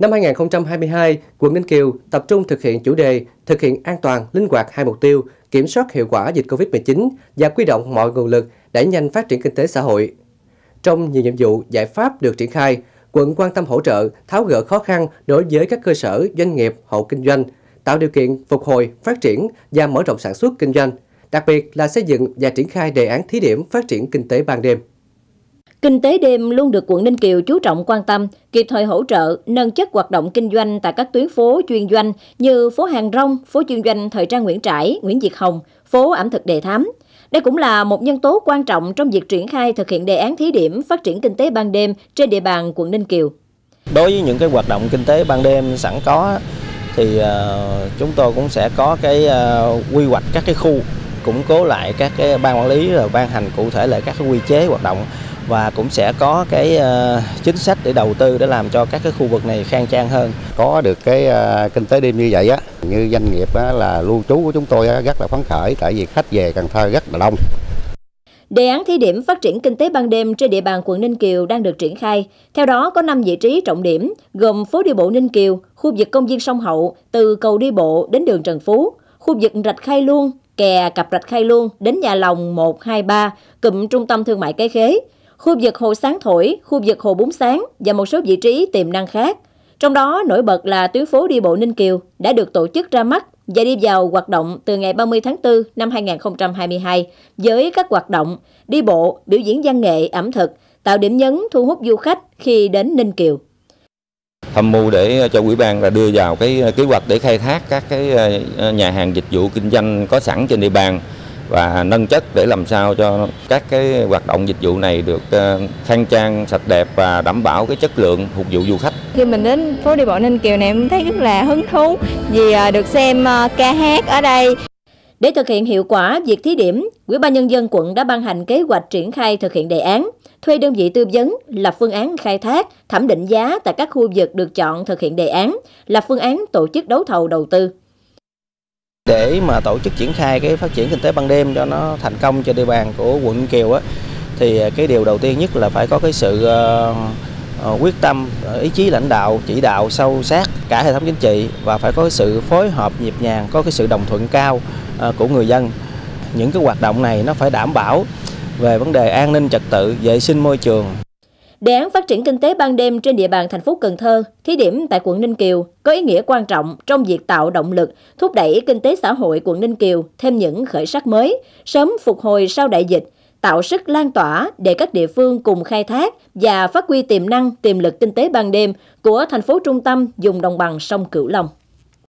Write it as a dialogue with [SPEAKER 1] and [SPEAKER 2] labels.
[SPEAKER 1] Năm 2022, quận Ninh Kiều tập trung thực hiện chủ đề thực hiện an toàn, linh hoạt hai mục tiêu, kiểm soát hiệu quả dịch Covid-19 và quy động mọi nguồn lực đẩy nhanh phát triển kinh tế xã hội. Trong nhiều nhiệm vụ, giải pháp được triển khai, quận quan tâm hỗ trợ, tháo gỡ khó khăn đối với các cơ sở, doanh nghiệp, hộ kinh doanh, tạo điều kiện phục hồi, phát triển và mở rộng sản xuất kinh doanh, đặc biệt là xây dựng và triển khai đề án thí điểm phát triển kinh tế ban đêm.
[SPEAKER 2] Kinh tế đêm luôn được quận Ninh Kiều chú trọng quan tâm, kịp thời hỗ trợ, nâng chất hoạt động kinh doanh tại các tuyến phố chuyên doanh như phố Hàng Rong, phố chuyên doanh thời trang Nguyễn Trãi, Nguyễn Diệt Hồng, phố ẩm thực Đề Thám. Đây cũng là một nhân tố quan trọng trong việc triển khai thực hiện đề án thí điểm phát triển kinh tế ban đêm trên địa bàn quận Ninh Kiều.
[SPEAKER 3] Đối với những cái hoạt động kinh tế ban đêm sẵn có thì ờ, chúng tôi cũng sẽ có cái ờ, quy hoạch các cái khu củng cố lại các cái ban quản lý rồi ban hành cụ thể lại các cái quy chế hoạt động và cũng sẽ có cái uh, chính sách để đầu tư để làm cho các cái khu vực này khang trang hơn.
[SPEAKER 4] Có được cái uh, kinh tế đêm như vậy á, như doanh nghiệp á, là lưu trú của chúng tôi á, rất là phấn khởi tại vì khách về Cần Thơ rất là đông.
[SPEAKER 2] Đề án thí điểm phát triển kinh tế ban đêm trên địa bàn quận Ninh Kiều đang được triển khai. Theo đó có 5 vị trí trọng điểm, gồm phố đi bộ Ninh Kiều, khu vực công viên sông Hậu, từ cầu đi bộ đến đường Trần Phú, khu vực rạch Khai Luông, kè cặp rạch Khai Luông đến nhà lòng 123, cụm trung tâm thương mại Cái Khế, khu vực Hồ Sáng Thổi, khu vực Hồ Bún Sáng và một số vị trí tiềm năng khác. Trong đó nổi bật là tuyến phố đi bộ Ninh Kiều đã được tổ chức ra mắt và đi vào hoạt động từ ngày 30 tháng 4 năm 2022 với các hoạt động đi bộ, biểu diễn văn nghệ, ẩm thực, tạo điểm nhấn thu hút du khách khi đến Ninh Kiều.
[SPEAKER 5] Tham mưu để cho ủy ban là đưa vào cái kế hoạch để khai thác các cái ờ, nhà hàng dịch vụ kinh doanh có sẵn trên địa bàn và nâng chất để làm sao cho các cái hoạt động dịch vụ này được ờ, khang trang, sạch đẹp và đảm bảo cái chất lượng phục vụ du khách.
[SPEAKER 6] Khi mình đến phố đi bộ Ninh Kiều này em thấy rất là hứng thú vì ờ, được xem ờ, ca hát ở đây.
[SPEAKER 2] Để thực hiện hiệu quả việc thí điểm, Ủy ban nhân dân quận đã ban hành kế hoạch triển khai thực hiện đề án, thuê đơn vị tư vấn, lập phương án khai thác, thẩm định giá tại các khu vực được chọn thực hiện đề án, lập phương án tổ chức đấu thầu đầu tư.
[SPEAKER 3] Để mà tổ chức triển khai cái phát triển kinh tế ban đêm cho nó thành công trên địa bàn của quận Kiều á thì à, cái điều đầu tiên nhất là phải có cái sự ờ, ờ, quyết tâm, ờ, ý chí lãnh đạo, chỉ đạo sâu sát cả hệ thống chính trị và phải có cái sự phối hợp nhịp nhàng, có cái sự đồng thuận cao của người dân. Những cái hoạt động này nó phải đảm bảo về vấn đề an ninh trật tự, vệ sinh môi trường.
[SPEAKER 2] Đề án phát triển kinh tế ban đêm trên địa bàn thành phố Cần Thơ, thí điểm tại quận Ninh Kiều, có ý nghĩa quan trọng trong việc tạo động lực, thúc đẩy kinh tế xã hội quận Ninh Kiều thêm những khởi sắc mới, sớm phục hồi sau đại dịch, tạo sức lan tỏa để các địa phương cùng khai thác và phát huy tiềm năng, tiềm lực kinh tế ban đêm của thành phố trung tâm dùng đồng bằng sông Cửu Long.